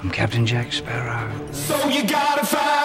I'm Captain Jack Sparrow. So you gotta fight.